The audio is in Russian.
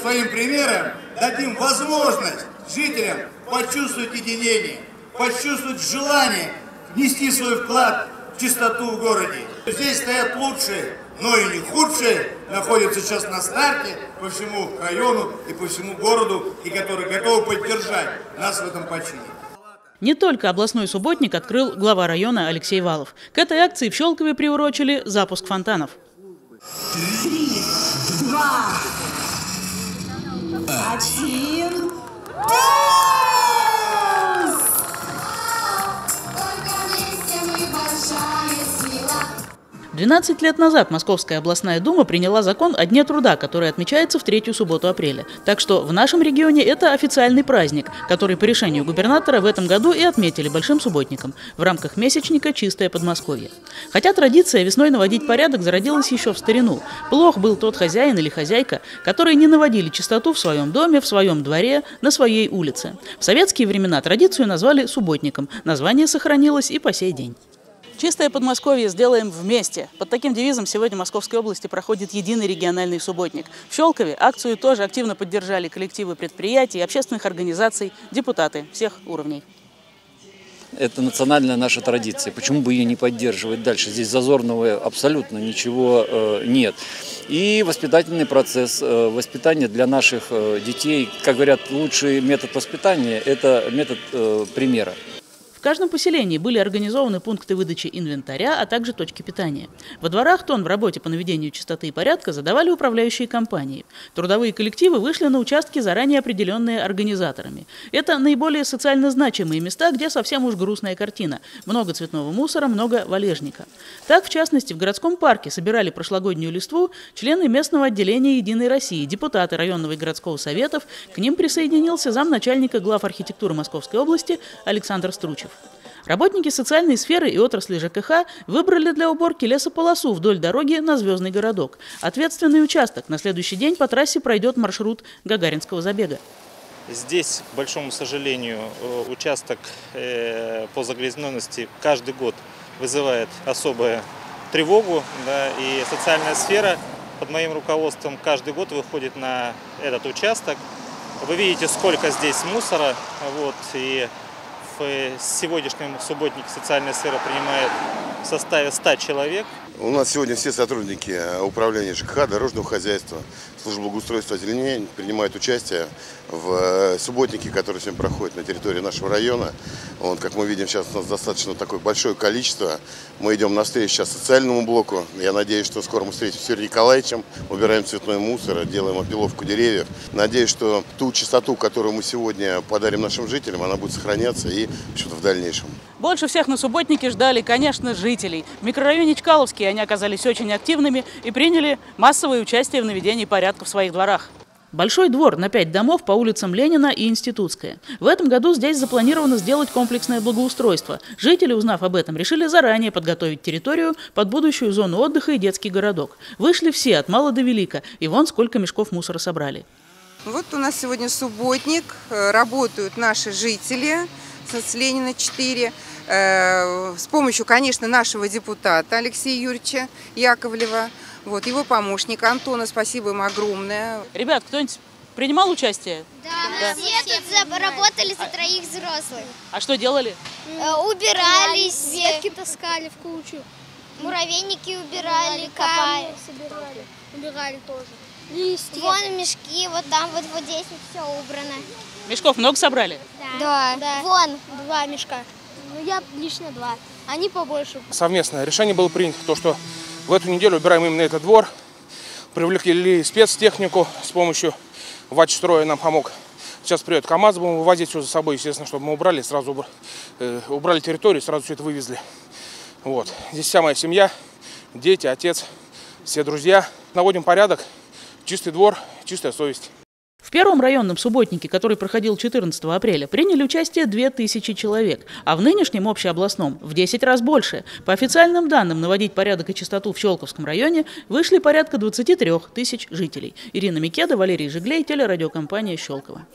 своим примером дадим возможность жителям почувствовать единение, почувствовать желание внести свой вклад в чистоту в городе. Здесь стоят лучшие, но и не худшие, находятся сейчас на старте по всему району и по всему городу, и которые готовы поддержать нас в этом почине. Не только областной субботник открыл глава района Алексей Валов. К этой акции в Щелкове приурочили запуск фонтанов. Три, два, Ativa. Ativa. Ah. Ah. 12 лет назад Московская областная дума приняла закон о Дне труда, который отмечается в третью субботу апреля. Так что в нашем регионе это официальный праздник, который по решению губернатора в этом году и отметили большим субботником в рамках месячника «Чистое Подмосковье». Хотя традиция весной наводить порядок зародилась еще в старину. Плох был тот хозяин или хозяйка, которые не наводили чистоту в своем доме, в своем дворе, на своей улице. В советские времена традицию назвали субботником. Название сохранилось и по сей день. Чистое Подмосковье сделаем вместе. Под таким девизом сегодня в Московской области проходит единый региональный субботник. В Щелкове акцию тоже активно поддержали коллективы предприятий, общественных организаций, депутаты всех уровней. Это национальная наша традиция. Почему бы ее не поддерживать дальше? Здесь зазорного абсолютно ничего э, нет. И воспитательный процесс, э, воспитание для наших э, детей, как говорят, лучший метод воспитания – это метод примера. В каждом поселении были организованы пункты выдачи инвентаря, а также точки питания. Во дворах тон в работе по наведению чистоты и порядка задавали управляющие компании. Трудовые коллективы вышли на участки, заранее определенные организаторами. Это наиболее социально значимые места, где совсем уж грустная картина. Много цветного мусора, много валежника. Так, в частности, в городском парке собирали прошлогоднюю листву члены местного отделения «Единой России», депутаты районного и городского советов. К ним присоединился замначальника глав архитектуры Московской области Александр Стручев. Работники социальной сферы и отрасли ЖКХ выбрали для уборки лесополосу вдоль дороги на Звездный городок. Ответственный участок. На следующий день по трассе пройдет маршрут Гагаринского забега. Здесь, к большому сожалению, э, участок э, по загрязненности каждый год вызывает особую тревогу. Да, и социальная сфера под моим руководством каждый год выходит на этот участок. Вы видите, сколько здесь мусора. Вот, и в сегодняшнем субботнике социальная сфера принимает в составе 100 человек. У нас сегодня все сотрудники управления ЖКХ, дорожного хозяйства, службы благоустройства озеленения принимают участие в э, субботнике, который сегодня проходит на территории нашего района. Вот, как мы видим, сейчас у нас достаточно такое большое количество. Мы идем навстречу сейчас социальному блоку. Я надеюсь, что скоро мы встретимся с Юрием Николаевичем, убираем цветной мусор, делаем опиловку деревьев. Надеюсь, что ту чистоту, которую мы сегодня подарим нашим жителям, она будет сохраняться и в дальнейшем. Больше всех на субботнике ждали, конечно, жителей. В микрорайоне Чкаловский они оказались очень активными и приняли массовое участие в наведении порядка в своих дворах. Большой двор на пять домов по улицам Ленина и Институтская. В этом году здесь запланировано сделать комплексное благоустройство. Жители, узнав об этом, решили заранее подготовить территорию под будущую зону отдыха и детский городок. Вышли все, от мала до велика, и вон сколько мешков мусора собрали. Вот у нас сегодня субботник, э, работают наши жители с Ленина 4. Э, с помощью, конечно, нашего депутата Алексея Юрьевича Яковлева, вот, его помощника Антона, спасибо им огромное. Ребят, кто-нибудь принимал участие? Да, да. мы все тут работали за троих взрослых. А что делали? Э, убирались. Ветки таскали в кучу. Муравейники убирали, копали. собирали. Убирали тоже. Листья. Вон мешки, вот там вот, вот здесь вот все убрано. Мешков много собрали? Да. да. Вон. Два мешка. Ну, я лично два. Они побольше. Совместное решение было принято, то, что в эту неделю убираем именно этот двор. Привлекли спецтехнику с помощью Вачстроя нам помог. Сейчас придет КАМАЗ, будем вывозить все за собой, естественно, чтобы мы убрали, сразу э, убрали территорию, сразу все это вывезли. Вот. Здесь вся моя семья, дети, отец, все друзья. Наводим порядок, чистый двор, чистая совесть. В первом районном субботнике, который проходил 14 апреля, приняли участие 2000 человек, а в нынешнем общеобластном в 10 раз больше. По официальным данным, наводить порядок и чистоту в Щелковском районе вышли порядка 23 тысяч жителей. Ирина Микеда, Валерий Жиглей, телерадиокомпания «Щелково».